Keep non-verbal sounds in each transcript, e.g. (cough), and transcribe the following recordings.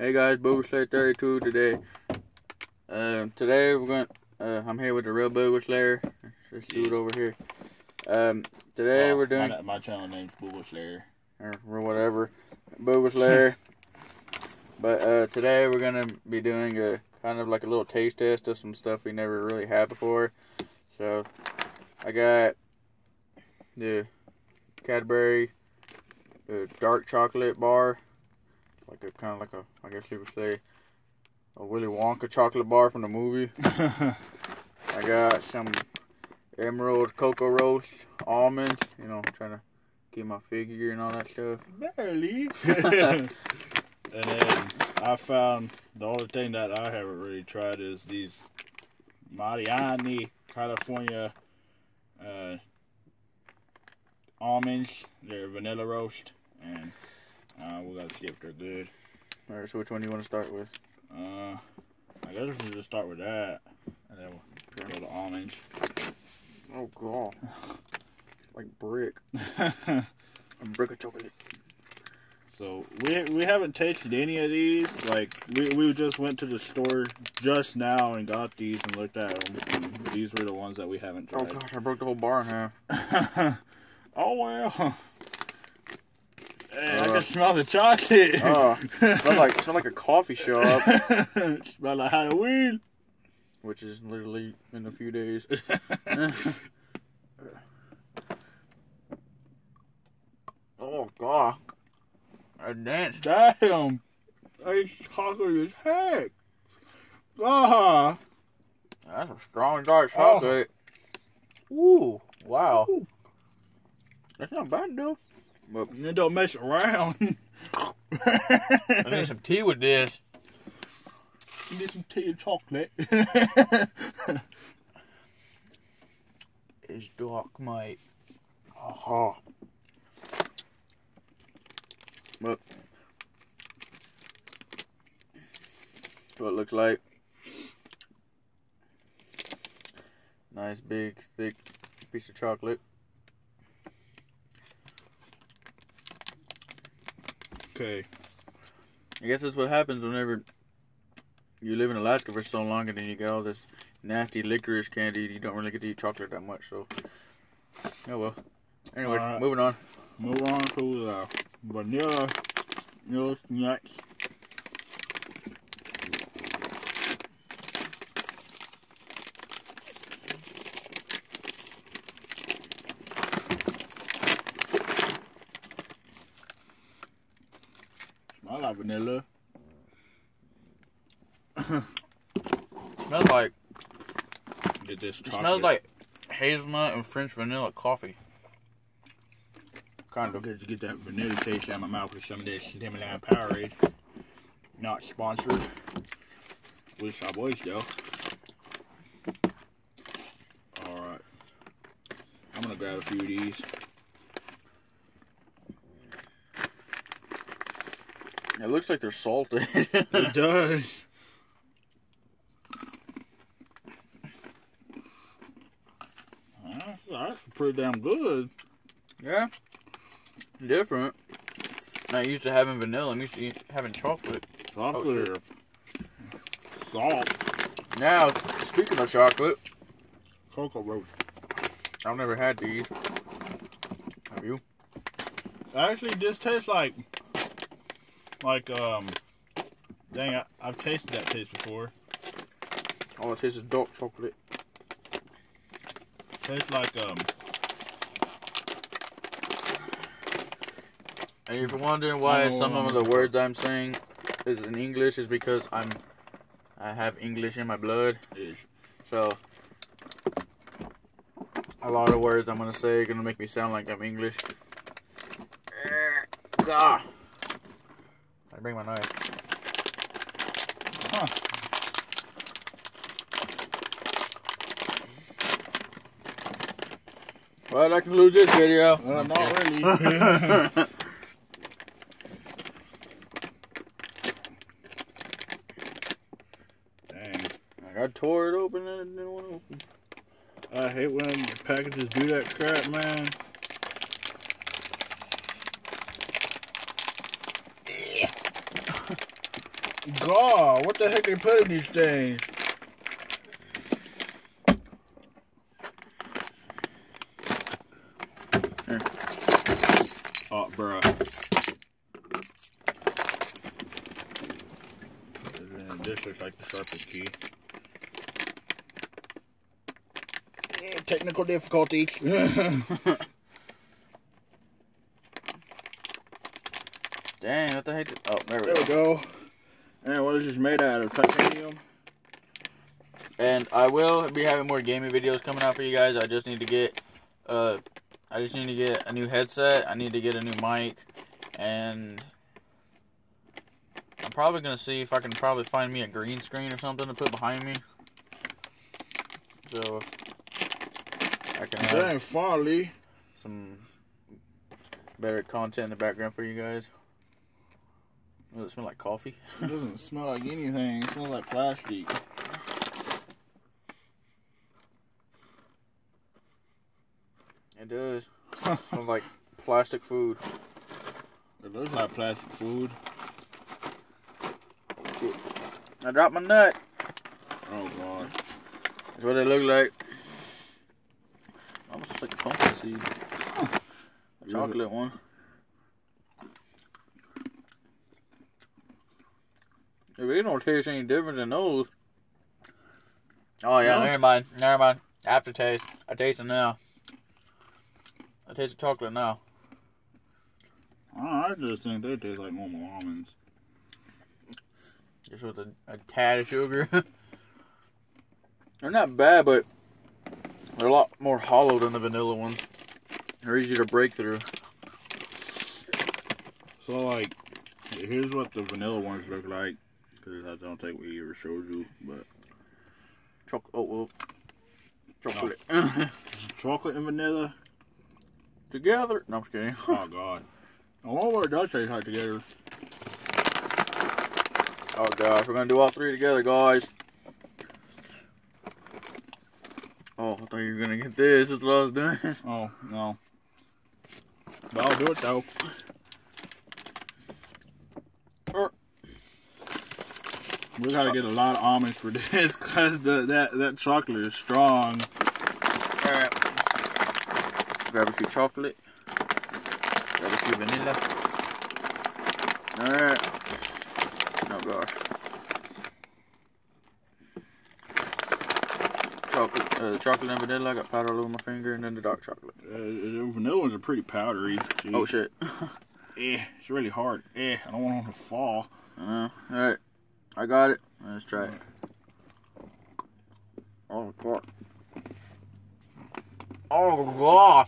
Hey guys, Booger Slayer 32 today. Uh, today we're going. Uh, I'm here with the real Booger Slayer. This dude over here. Um, today Oh, we're doing my, my channel name's Boogle Slayer. or whatever, Booger Slayer. (laughs) but uh, today we're gonna be doing a kind of like a little taste test of some stuff we never really had before. So I got the Cadbury the dark chocolate bar, like a kind of like a I guess you would say a Willy Wonka chocolate bar from the movie. (laughs) I got some Emerald Cocoa Roast almonds. You know, trying to keep my figure and all that stuff. Barely. (laughs) (laughs) and then I found the only thing that I haven't really tried is these Mariani California uh, almonds. They're vanilla roast, and uh, we gotta see if they're good. All right, so which one do you want to start with? Uh, I guess we'll just start with that, and then we'll go to almonds. Oh god, like brick, (laughs) a brick of chocolate. So we we haven't tasted any of these. Like we we just went to the store just now and got these and looked at them. These were the ones that we haven't tried. Oh gosh, I broke the whole bar in half. (laughs) oh well. Hey, I Uh, can smell the chocolate. Oh, (laughs) smell like smell like a coffee shop, (laughs) smell like Halloween. which is literally in a few days. (laughs) oh god, I danced. Damn, it's chocolate as heck. Ah, That's a strong dark chocolate. Ooh, wow. That's not bad though. But it don't mess around. (laughs) I need some tea with this. Need some tea and chocolate. (laughs) It's dark, mate. Aha. Look. That's what it looks like. Nice big thick piece of chocolate. Okay. I guess that's what happens whenever you live in Alaska for so long and then you get all this nasty licorice candy. You don't really get to eat chocolate that much, so. Oh well. Anyways, Alright. moving on. Move on to the vanilla nuts. Smell like vanilla. smells like Get this it smells like hazelnut and French vanilla coffee. Kind of. Good to get that vanilla taste out of my mouth with some of this Lemon Powerade. Not sponsored. Wish I was though. Alright. I'm gonna grab a few of these. It looks like they're salted. It (laughs) does. That's, that's pretty damn good. yeah. Different. Not used to having vanilla. I'm used to having chocolate. Chocolate. Oh, sure. Salt. Now, speaking of chocolate, Cocoa roast. I've never had these. Have you? Actually, this tastes like, like um, dang, I, I've tasted that taste before. All it tastes is dark chocolate. Tastes like um, And if you're wondering why Oh, some of the words I'm saying is in English, is because I'm I have English in my blood. ish. So a lot of words I'm gonna say are gonna make me sound like I'm English. Gah. I bring my knife. Huh. Well, that concludes this video. (laughs) I'm not really. Dang. I tore it open and it didn't want to open. I hate when packages do that crap, man. God, what the heck they put in these things? Here. Oh, bruh. This looks like the sharpest key. Yeah, technical difficulties. (laughs) Dang, what the heck? Oh, there we there go. we go. And what is this made out of? Titanium? And I will be having more gaming videos coming out for you guys. I just need to get, uh, I just need to get a new headset. I need to get a new mic, and I'm probably gonna see if I can probably find me a green screen or something to put behind me. So I can have Dang, finally. some better content in the background for you guys. Does it smell like coffee? It doesn't smell like anything. It smells like plastic. It does. (laughs) smells like plastic food. It looks like plastic food. I dropped my nut. Oh god. That's what they look like. Almost looks like a pumpkin seed. A chocolate one. It don't taste any different than those. Oh yeah, No. never mind. Never mind. Aftertaste. I taste it now. I taste the chocolate now. I just think they taste like normal almonds. Just with a, a tad of sugar. (laughs) they're not bad, but they're a lot more hollow than the vanilla ones. They're easy to break through. So like, here's what the vanilla ones look like. Cause I don't think we ever showed you, but oh, well. Chocolate. (laughs) chocolate and vanilla. Together. No, I'm just kidding. Oh god. (laughs) I wonder what it does taste like together. Oh gosh, we're gonna do all three together, guys. Oh, I thought you were gonna get this. That's what I was doing. Oh no. But I'll do it though. We gotta get a lot of almonds for (laughs) this, cause the that that chocolate is strong. Alright. Grab a few chocolate. Grab a few vanilla. Alright. Oh gosh. Chocolate, uh, chocolate and vanilla. I got powder all over my finger, and then the dark chocolate. Uh, the vanilla ones are pretty powdery. Oh shit. (laughs) Eh, it's really hard. Eh, I don't want them to fall. I know. Alright. I got it. Let's try it. Oh god. Oh god.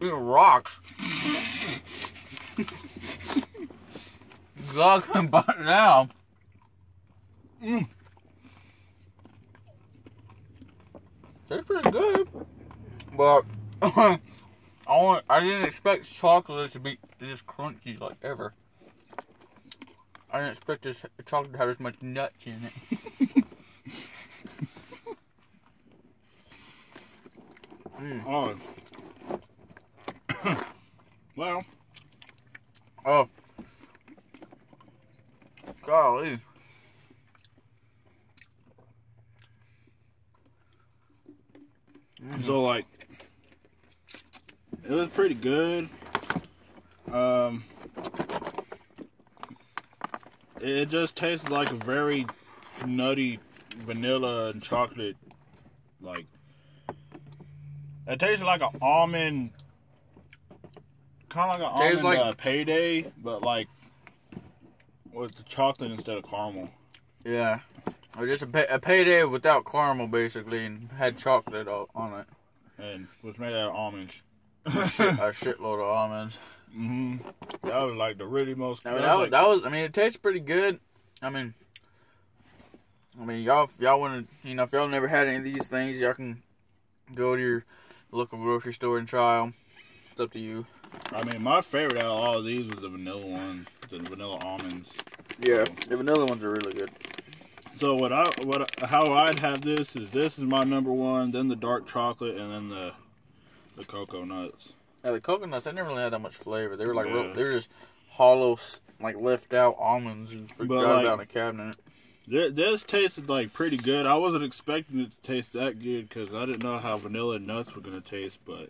Eating rocks. God can bite it down. Mm. Tastes pretty good. But (laughs) I want I didn't expect chocolate to be this crunchy like ever. I didn't expect this chocolate to have this much nuts in it. (laughs) mm. Oh. (coughs) well, Oh. Golly. so like, it was pretty good. Um, it just tasted like a very nutty vanilla and chocolate, like. It tasted like an almond, kind of like an Tastes almond like- uh, payday, but like with the chocolate instead of caramel. Yeah. Or just a, pay- a payday without caramel, basically, and had chocolate on it. and was made out of almonds. Shit, (laughs) a shitload of almonds. Hmm That was like the really most. I mean, that was like- that was. I mean, it tastes pretty good. I mean, I mean, y'all, if y'all want to, you know, if y'all never had any of these things, y'all can go to your local grocery store and try them. It's up to you. I mean, my favorite out of all of these was the vanilla ones, the vanilla almonds. Yeah, the vanilla ones are really good. So what I what how I'd have this is this is my number one, then the dark chocolate, and then the the cocoa nuts. Yeah, the coconuts, they never really had that much flavor. They were like, real, Yeah. they were just hollow, like left out almonds and forgot like- about in a cabinet. This, this tasted like pretty good. I wasn't expecting it to taste that good because I didn't know how vanilla and nuts were gonna taste, but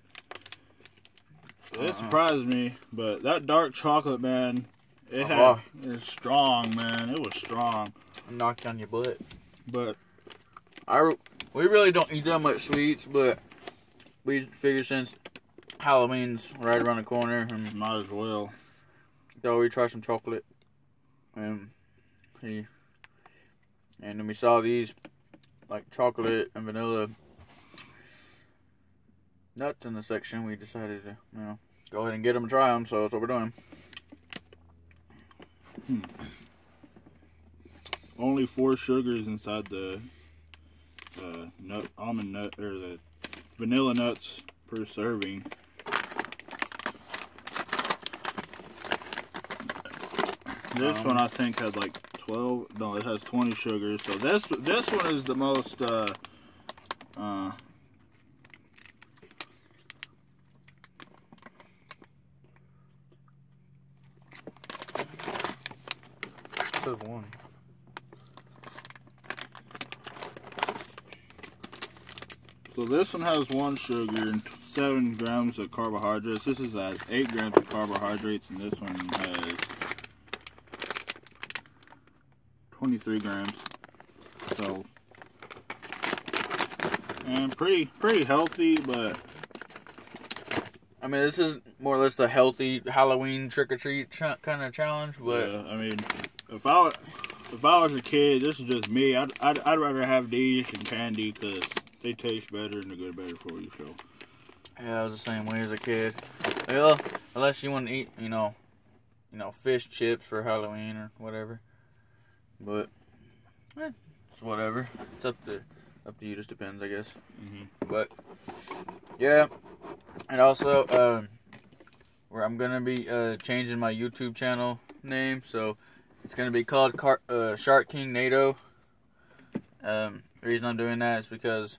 it Uh-uh. surprised me. But that dark chocolate, man, it had Uh-huh. it's strong, man. It was strong. Knocked on your butt. But I we really don't eat that much sweets, but we figure since Halloween's right around the corner, and might as well. thought we'd try some chocolate. And he and then we saw these like chocolate and vanilla nuts in the section. We decided to you know go ahead and get them and try them. So that's what we're doing. Only four sugars inside the uh, nut almond nut or the vanilla nuts per serving. This Um, one I think had like twelve. No, it has twenty sugars. So this this one is the most. Uh, uh, Says one. so this one has one sugar and seven grams of carbohydrates. This is at eight grams of carbohydrates, and this one has twenty-three grams. So, and pretty pretty healthy, but I mean, this is more or less a healthy Halloween trick or treat ch- kind of challenge, but yeah, I mean, if I if I was a kid, this is just me. I'd I'd, I'd rather have these and candy because they taste better and they're good better for you. So Yeah, I was the same way as a kid. Well, unless you want to eat, you know, you know, fish chips for Halloween or whatever. But, eh, it's whatever. It's up to up to you. Just depends, I guess. Mhm. But yeah, and also, um, where I'm gonna be uh, changing my YouTube channel name, so it's gonna be called Car- uh, Shark King NATO. Um, the reason I'm doing that is because,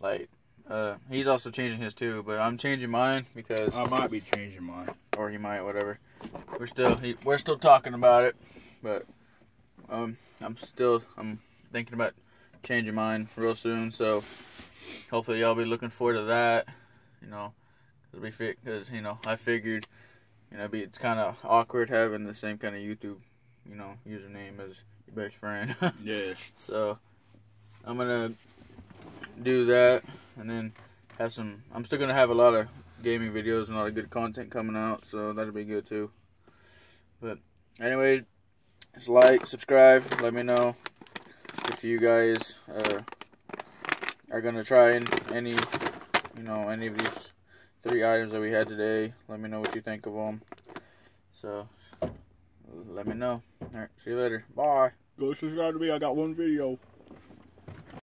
like, uh, he's also changing his too, but I'm changing mine because, I might be changing mine. or he might, whatever. We're still he, we're still talking about it, but um, I'm still I'm thinking about changing mine real soon. So hopefully y'all be looking forward to that. You know, because we fit because you know I figured you know be, it's kind of awkward having the same kind of YouTube you know username as your best friend. (laughs) Yeah. So I'm gonna do that, and then have some. I'm still gonna have a lot of gaming videos and a lot of good content coming out, so that'll be good too. But anyway, just like, subscribe. Let me know if you guys uh, are gonna try any, you know, any of these three items that we had today. Let me know what you think of them. So let me know. All right, see you later. Bye. Go subscribe to me. I got one video.